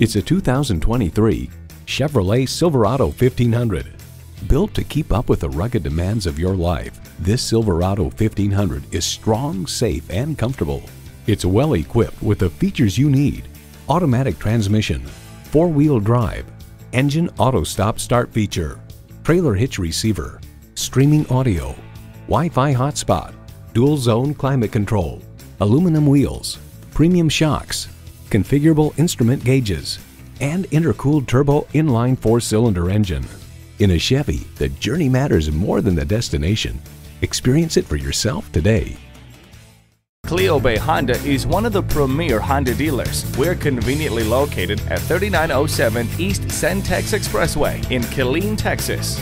It's a 2023 Chevrolet Silverado 1500. Built to keep up with the rugged demands of your life, this Silverado 1500 is strong, safe, and comfortable. It's well equipped with the features you need. Automatic transmission, four-wheel drive, engine auto stop start feature, trailer hitch receiver, streaming audio, Wi-Fi hotspot, dual zone climate control, aluminum wheels, premium shocks, configurable instrument gauges, and intercooled turbo inline four-cylinder engine. In a Chevy, the journey matters more than the destination. Experience it for yourself today. Cleo Bay Honda is one of the premier Honda dealers. We're conveniently located at 3907 East Centex Expressway in Killeen, Texas.